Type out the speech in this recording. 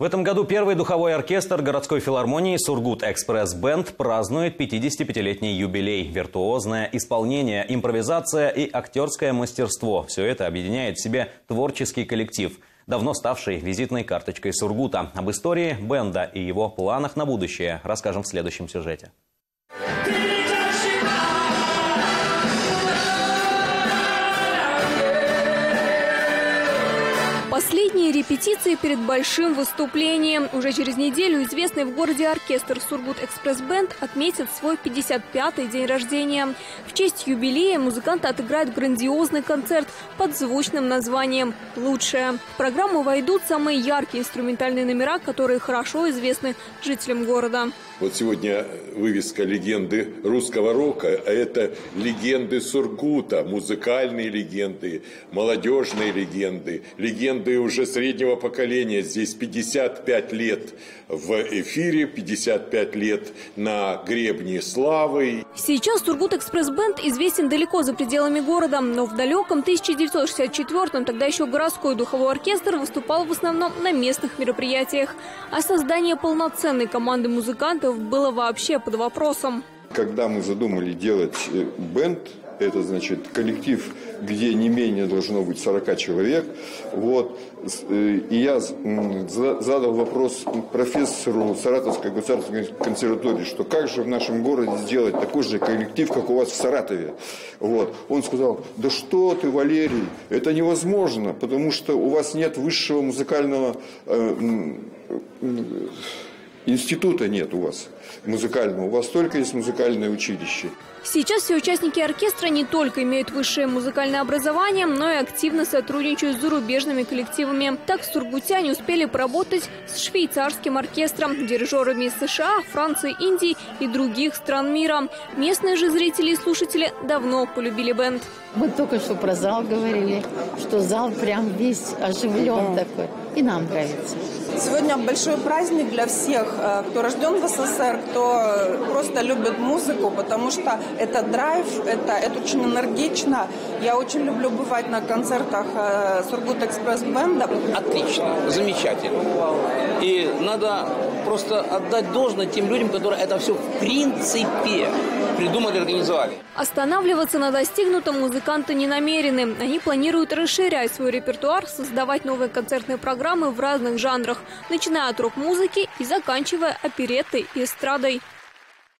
В этом году первый духовой оркестр городской филармонии «Сургут Экспресс Бенд» празднует 55-летний юбилей. Виртуозное исполнение, импровизация и актерское мастерство – все это объединяет в себе творческий коллектив, давно ставший визитной карточкой Сургута. Об истории бенда и его планах на будущее расскажем в следующем сюжете. Последние репетиции перед большим выступлением. Уже через неделю известный в городе оркестр «Сургут Экспресс Бенд» отметит свой 55-й день рождения. В честь юбилея музыканты отыграют грандиозный концерт под звучным названием «Лучшее». В программу войдут самые яркие инструментальные номера, которые хорошо известны жителям города. Вот сегодня вывеска легенды русского рока, а это легенды Сургута, музыкальные легенды, молодежные легенды, легенды уже среднего поколения. Здесь 55 лет в эфире, 55 лет на гребне славы. Сейчас Сургут Экспресс Бенд известен далеко за пределами города, но в далеком 1964-м тогда еще городской духовой оркестр выступал в основном на местных мероприятиях. А создание полноценной команды музыкантов было вообще под вопросом. Когда мы задумали делать э, бенд, это значит коллектив, где не менее должно быть 40 человек. Вот. Э, и я задал вопрос профессору Саратовской государственной консерватории, что как же в нашем городе сделать такой же коллектив, как у вас в Саратове. Вот. Он сказал, да что ты, Валерий, это невозможно, потому что у вас нет высшего музыкального э, Института нет у вас музыкального, у вас только есть музыкальное училище. Сейчас все участники оркестра не только имеют высшее музыкальное образование, но и активно сотрудничают с зарубежными коллективами. Так сургутяне успели поработать с швейцарским оркестром, дирижерами из США, Франции, Индии и других стран мира. Местные же зрители и слушатели давно полюбили бенд. Мы только что про зал говорили, что зал прям весь оживлен такой. И нам нравится. Сегодня большой праздник для всех, кто рожден в СССР, кто просто любит музыку, потому что это драйв, это, это очень энергично. Я очень люблю бывать на концертах э, Сургут Экспресс Бенда. Отлично, замечательно. И надо просто отдать должное тем людям, которые это все в принципе придумали, организовали. Останавливаться на достигнутом музыканты не намерены. Они планируют расширять свой репертуар, создавать новые концертные программы в разных жанрах, начиная от рок-музыки и заканчивая опереттой и эстрадой.